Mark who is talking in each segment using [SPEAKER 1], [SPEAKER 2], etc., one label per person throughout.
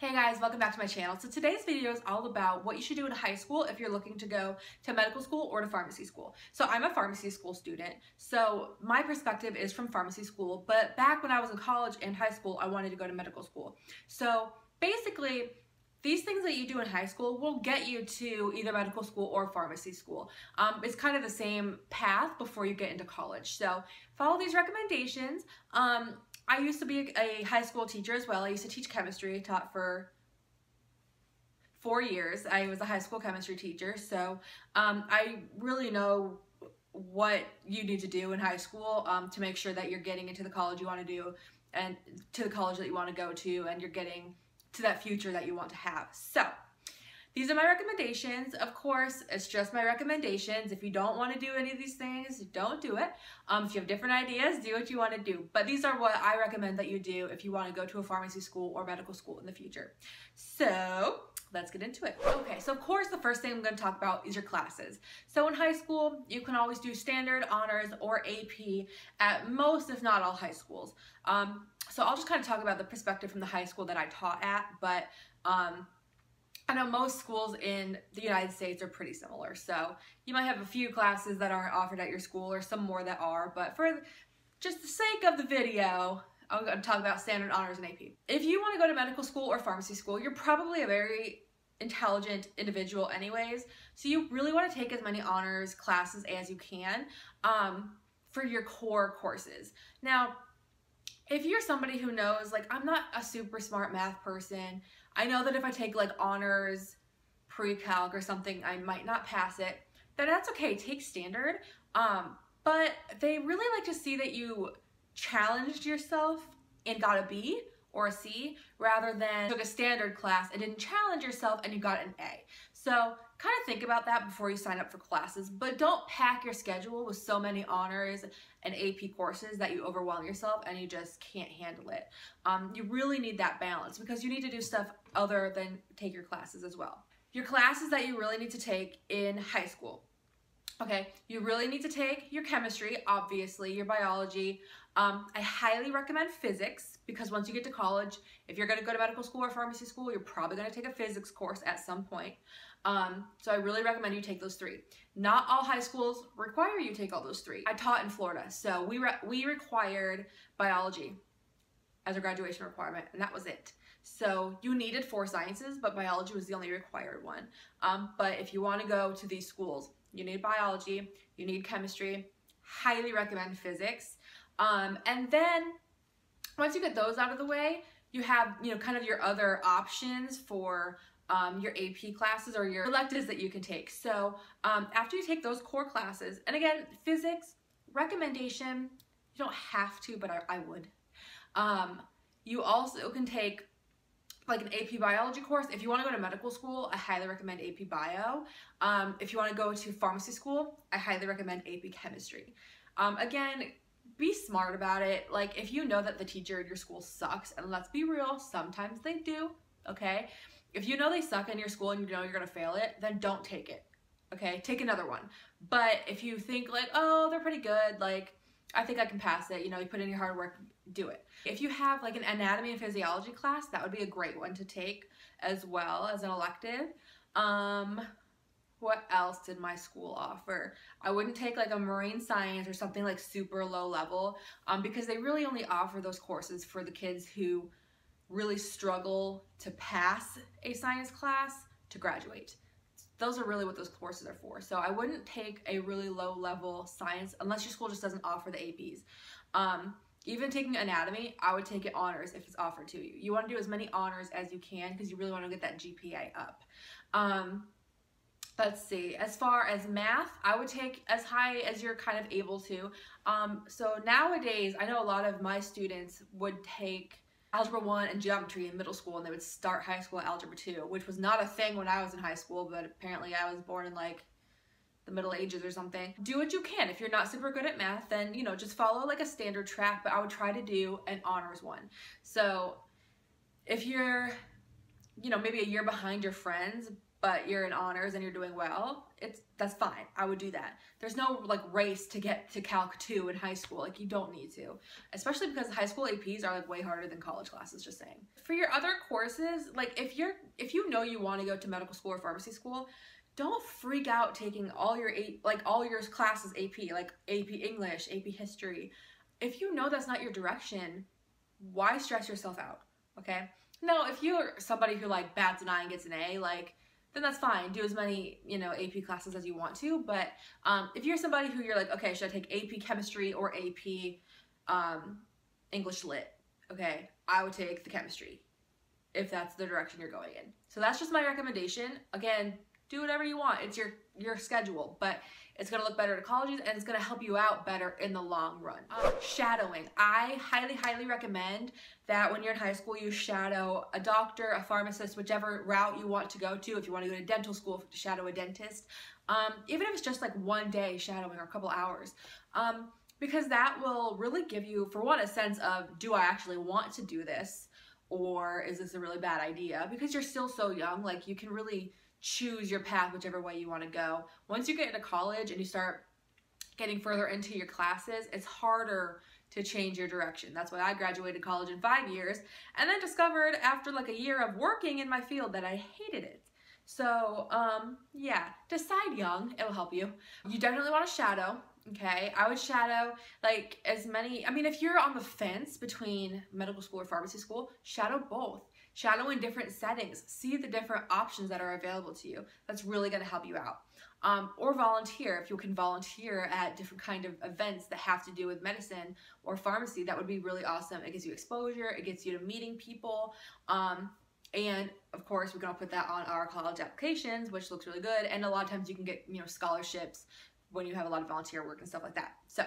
[SPEAKER 1] Hey guys, welcome back to my channel. So today's video is all about what you should do in high school if you're looking to go to medical school or to pharmacy school. So I'm a pharmacy school student, so my perspective is from pharmacy school, but back when I was in college and high school, I wanted to go to medical school. So basically, these things that you do in high school will get you to either medical school or pharmacy school. Um, it's kind of the same path before you get into college. So follow these recommendations. Um, I used to be a high school teacher as well. I used to teach chemistry, I taught for four years. I was a high school chemistry teacher, so um, I really know what you need to do in high school um, to make sure that you're getting into the college you want to do and to the college that you want to go to and you're getting to that future that you want to have. So these are my recommendations. Of course, it's just my recommendations. If you don't want to do any of these things, don't do it. Um, if you have different ideas, do what you want to do. But these are what I recommend that you do if you want to go to a pharmacy school or medical school in the future. So let's get into it. Okay, so of course the first thing I'm going to talk about is your classes. So in high school, you can always do standard, honors, or AP at most, if not all high schools. Um, so I'll just kind of talk about the perspective from the high school that I taught at, but um, I know most schools in the United States are pretty similar. So you might have a few classes that aren't offered at your school or some more that are, but for just the sake of the video, I'm going to talk about standard honors and AP. If you want to go to medical school or pharmacy school, you're probably a very intelligent individual anyways. So you really want to take as many honors classes as you can um, for your core courses. Now, if you're somebody who knows, like, I'm not a super smart math person, I know that if I take like honors, pre-calc or something, I might not pass it. Then that's okay, take standard. Um, but they really like to see that you challenged yourself and got a B or a C rather than took a standard class and didn't challenge yourself and you got an A. So kind of think about that before you sign up for classes, but don't pack your schedule with so many honors and AP courses that you overwhelm yourself and you just can't handle it. Um, you really need that balance because you need to do stuff other than take your classes as well. Your classes that you really need to take in high school. Okay, you really need to take your chemistry, obviously, your biology. Um, I highly recommend physics because once you get to college, if you're gonna go to medical school or pharmacy school, you're probably gonna take a physics course at some point. Um, so I really recommend you take those three. Not all high schools require you take all those three. I taught in Florida, so we, re we required biology as a graduation requirement, and that was it. So you needed four sciences, but biology was the only required one. Um, but if you want to go to these schools, you need biology, you need chemistry, highly recommend physics. Um, and then once you get those out of the way, you have, you know, kind of your other options for um, your AP classes or your electives that you can take. So um, after you take those core classes, and again, physics, recommendation, you don't have to, but I, I would. Um, you also can take like an AP biology course. If you want to go to medical school, I highly recommend AP bio. Um, if you want to go to pharmacy school, I highly recommend AP chemistry. Um, again, be smart about it. Like if you know that the teacher at your school sucks, and let's be real, sometimes they do, okay? If you know they suck in your school and you know you're gonna fail it, then don't take it, okay? Take another one. But if you think like, oh, they're pretty good, like I think I can pass it, you know, you put in your hard work, do it. If you have like an anatomy and physiology class, that would be a great one to take as well as an elective. Um, what else did my school offer? I wouldn't take like a marine science or something like super low level um, because they really only offer those courses for the kids who really struggle to pass a science class to graduate. Those are really what those courses are for. So I wouldn't take a really low level science unless your school just doesn't offer the APs. Um, even taking anatomy, I would take it honors if it's offered to you. You want to do as many honors as you can because you really want to get that GPA up. Um, let's see, as far as math, I would take as high as you're kind of able to. Um, so nowadays, I know a lot of my students would take algebra 1 and geometry in middle school and they would start high school algebra 2 which was not a thing when I was in high school but apparently I was born in like the middle ages or something. Do what you can. If you're not super good at math then you know just follow like a standard track but I would try to do an honors one. So if you're you know maybe a year behind your friends but you're in honors and you're doing well, it's that's fine. I would do that. There's no like race to get to Calc 2 in high school. Like you don't need to. Especially because high school APs are like way harder than college classes, just saying. For your other courses, like if you're if you know you want to go to medical school or pharmacy school, don't freak out taking all your eight like all your classes AP, like AP English, AP History. If you know that's not your direction, why stress yourself out? Okay? No, if you're somebody who like bats an eye and gets an A, like then that's fine. Do as many, you know, AP classes as you want to. But um, if you're somebody who you're like, okay, should I take AP chemistry or AP um, English lit? Okay, I would take the chemistry if that's the direction you're going in. So that's just my recommendation. Again, do whatever you want. It's your your schedule, but it's gonna look better to colleges and it's gonna help you out better in the long run. Um, shadowing. I highly, highly recommend that when you're in high school, you shadow a doctor, a pharmacist, whichever route you want to go to. If you want to go to dental school, shadow a dentist. Um, even if it's just like one day shadowing or a couple hours. Um, because that will really give you, for one, a sense of, do I actually want to do this? Or is this a really bad idea? Because you're still so young, like you can really choose your path whichever way you want to go. Once you get into college and you start getting further into your classes, it's harder to change your direction. That's why I graduated college in five years and then discovered after like a year of working in my field that I hated it. So, um, yeah, decide young, it'll help you. You definitely want to shadow, okay? I would shadow like as many, I mean, if you're on the fence between medical school or pharmacy school, shadow both shadow in different settings, see the different options that are available to you. That's really going to help you out. Um, or volunteer if you can volunteer at different kind of events that have to do with medicine or pharmacy that would be really awesome it gives you exposure it gets you to meeting people um, and of course we're going to put that on our college applications which looks really good and a lot of times you can get you know scholarships when you have a lot of volunteer work and stuff like that so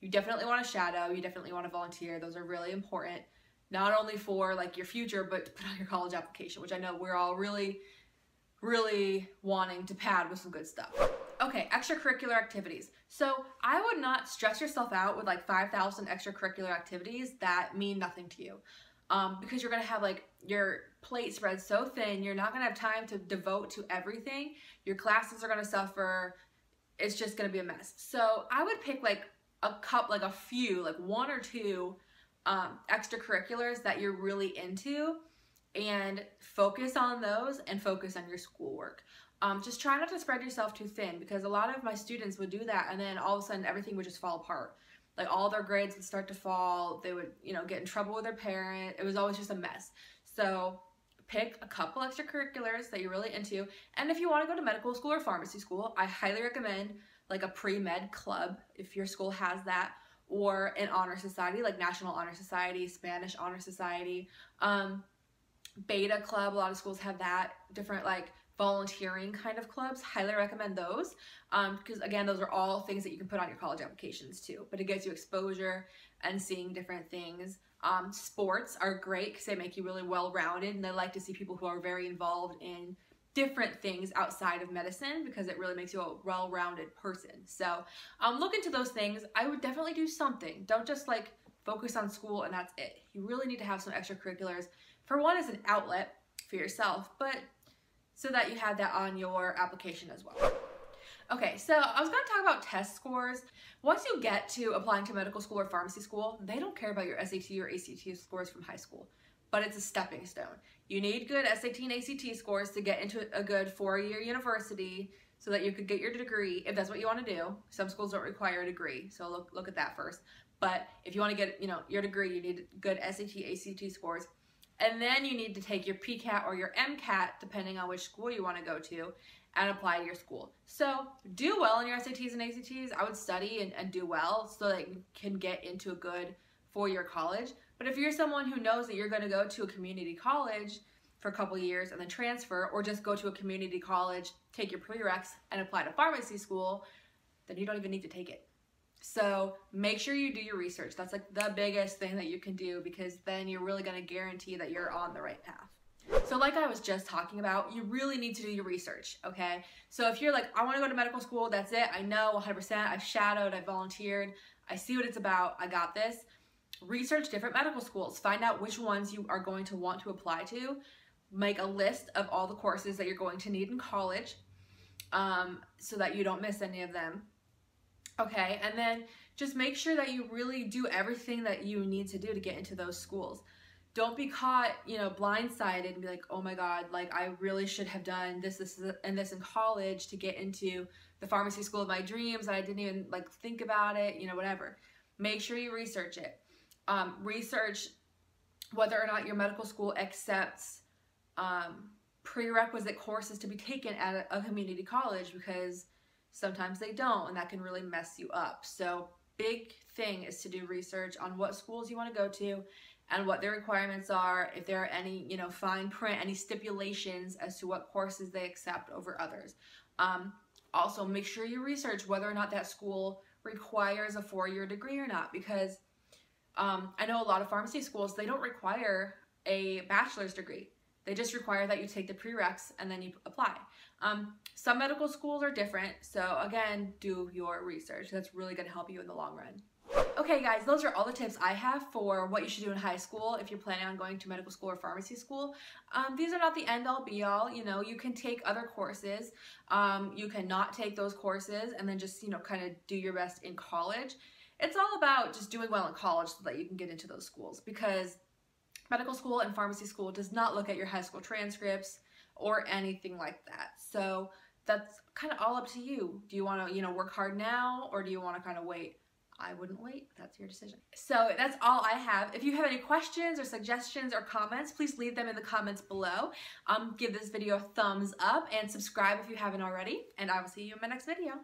[SPEAKER 1] you definitely want to shadow you definitely want to volunteer those are really important not only for like your future, but to put on your college application, which I know we're all really, really wanting to pad with some good stuff. Okay, extracurricular activities. So I would not stress yourself out with like 5,000 extracurricular activities that mean nothing to you. Um, because you're gonna have like your plate spread so thin, you're not gonna have time to devote to everything. Your classes are gonna suffer. It's just gonna be a mess. So I would pick like a cup, like a few, like one or two um, extracurriculars that you're really into and focus on those and focus on your schoolwork. Um, just try not to spread yourself too thin because a lot of my students would do that and then all of a sudden everything would just fall apart. Like all their grades would start to fall. They would, you know, get in trouble with their parent. It was always just a mess. So pick a couple extracurriculars that you're really into. And if you want to go to medical school or pharmacy school, I highly recommend like a pre-med club if your school has that or an honor society like National Honor Society, Spanish Honor Society, um, Beta Club. A lot of schools have that. Different like volunteering kind of clubs. Highly recommend those um, because again, those are all things that you can put on your college applications too. But it gives you exposure and seeing different things. Um, sports are great because they make you really well-rounded, and they like to see people who are very involved in different things outside of medicine because it really makes you a well-rounded person. So um, look into those things. I would definitely do something. Don't just like focus on school and that's it. You really need to have some extracurriculars. For one, as an outlet for yourself, but so that you have that on your application as well. Okay, so I was to talk about test scores. Once you get to applying to medical school or pharmacy school, they don't care about your SAT or ACT scores from high school but it's a stepping stone. You need good SAT and ACT scores to get into a good four-year university so that you could get your degree if that's what you want to do. Some schools don't require a degree, so look look at that first. But if you want to get, you know, your degree, you need good SAT, ACT scores. And then you need to take your PCAT or your MCAT, depending on which school you want to go to, and apply to your school. So do well in your SATs and ACTs. I would study and, and do well so that you can get into a good four-year college. But if you're someone who knows that you're going to go to a community college for a couple years and then transfer, or just go to a community college, take your prereqs, and apply to pharmacy school, then you don't even need to take it. So make sure you do your research. That's like the biggest thing that you can do because then you're really going to guarantee that you're on the right path. So like I was just talking about, you really need to do your research, okay? So if you're like, I want to go to medical school, that's it. I know 100%. I've shadowed, I've volunteered. I see what it's about. I got this research different medical schools, find out which ones you are going to want to apply to, make a list of all the courses that you're going to need in college um, so that you don't miss any of them. Okay, and then just make sure that you really do everything that you need to do to get into those schools. Don't be caught, you know, blindsided and be like, oh my God, like I really should have done this, this, and this in college to get into the pharmacy school of my dreams. I didn't even like think about it, you know, whatever. Make sure you research it. Um, research whether or not your medical school accepts um, prerequisite courses to be taken at a, community college because sometimes they don't and that can really mess you up. So big thing is to do research on what schools you want to go to and what their requirements are, if there are any, you know, fine print, any stipulations as to what courses they accept over others. Um, also, make sure you research whether or not that school requires a four-year degree or not because um, I know a lot of pharmacy schools, they don't require a bachelor's degree. They just require that you take the prereqs and then you apply. Um, some medical schools are different, so again, do your research. That's really going to help you in the long run. Okay guys, those are all the tips I have for what you should do in high school if you're planning on going to medical school or pharmacy school. Um, these are not the end all be all, you know, you can take other courses, um, you cannot take those courses and then just, you know, kind of do your best in college. It's all about just doing well in college so that you can get into those schools because medical school and pharmacy school does not look at your high school transcripts or anything like that. So that's kind of all up to you. Do you want to, you know, work hard now or do you want to kind of wait? I wouldn't wait. That's your decision. So that's all I have. If you have any questions or suggestions or comments, please leave them in the comments below. Um, give this video a thumbs up and subscribe if you haven't already. And I will see you in my next video.